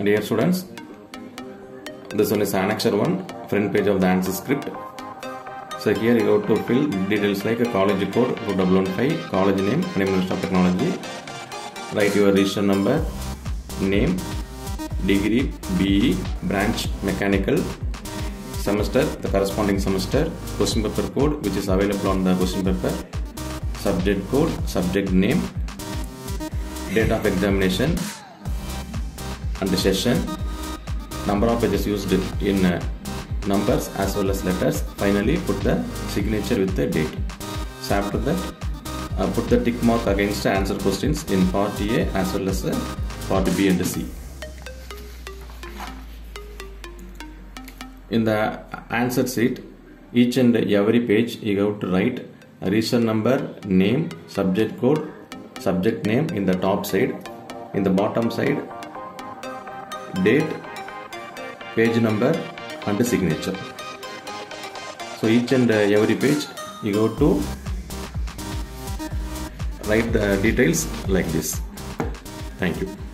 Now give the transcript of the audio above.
dear students, this one is annexure 1, front page of the answer script. So here you have to fill details like a college code 2115, college name, name Ministry of Technology, write your register number, name, degree, BE, branch, mechanical, semester, the corresponding semester, question paper code which is available on the question paper, subject code, subject name, date of examination and the session, number of pages used in uh, numbers as well as letters. Finally, put the signature with the date. So after that, uh, put the tick mark against the answer questions in part A as well as uh, part B and C. In the answer sheet, each and every page you have to write reason number, name, subject code, subject name in the top side. In the bottom side, date, page number and signature. So each and every page you go to write the details like this. Thank you.